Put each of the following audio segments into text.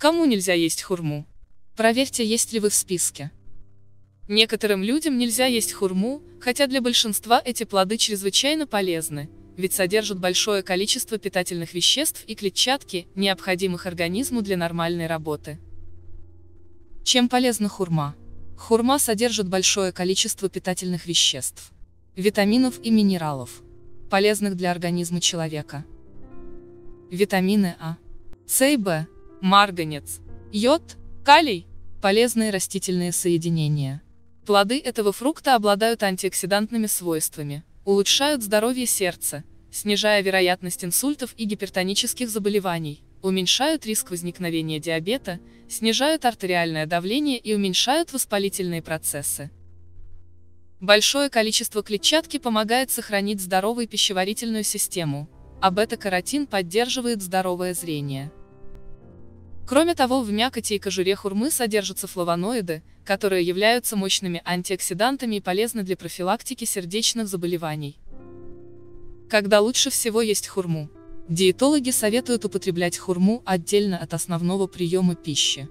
Кому нельзя есть хурму? Проверьте, есть ли вы в списке. Некоторым людям нельзя есть хурму, хотя для большинства эти плоды чрезвычайно полезны, ведь содержат большое количество питательных веществ и клетчатки, необходимых организму для нормальной работы. Чем полезна хурма? Хурма содержит большое количество питательных веществ, витаминов и минералов, полезных для организма человека. Витамины А, С и В, марганец, йод, калий, полезные растительные соединения. Плоды этого фрукта обладают антиоксидантными свойствами, улучшают здоровье сердца, снижая вероятность инсультов и гипертонических заболеваний, уменьшают риск возникновения диабета, снижают артериальное давление и уменьшают воспалительные процессы. Большое количество клетчатки помогает сохранить здоровую пищеварительную систему, а бета-каротин поддерживает здоровое зрение. Кроме того, в мякоти и кожуре хурмы содержатся флавоноиды, которые являются мощными антиоксидантами и полезны для профилактики сердечных заболеваний. Когда лучше всего есть хурму? Диетологи советуют употреблять хурму отдельно от основного приема пищи.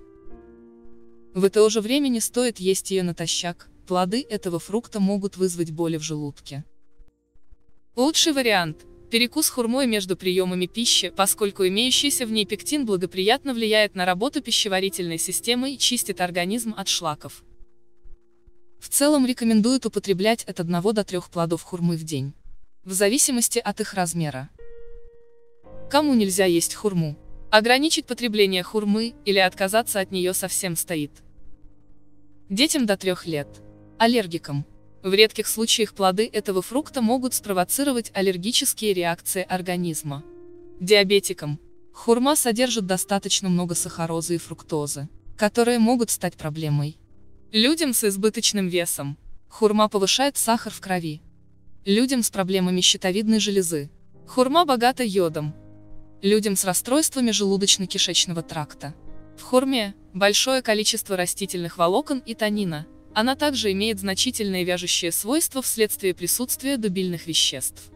В это же время не стоит есть ее натощак, плоды этого фрукта могут вызвать боли в желудке. Лучший вариант – перекус хурмой между приемами пищи, поскольку имеющийся в ней пектин благоприятно влияет на работу пищеварительной системы и чистит организм от шлаков. В целом рекомендуют употреблять от 1 до 3 плодов хурмы в день, в зависимости от их размера. Кому нельзя есть хурму? Ограничить потребление хурмы или отказаться от нее совсем стоит. Детям до 3 лет. Аллергикам. В редких случаях плоды этого фрукта могут спровоцировать аллергические реакции организма. Диабетикам. Хурма содержит достаточно много сахарозы и фруктозы, которые могут стать проблемой. Людям с избыточным весом. Хурма повышает сахар в крови. Людям с проблемами щитовидной железы. Хурма богата йодом, людям с расстройствами желудочно-кишечного тракта. В хурме большое количество растительных волокон и танина. Она также имеет значительные вяжущие свойства вследствие присутствия дубильных веществ.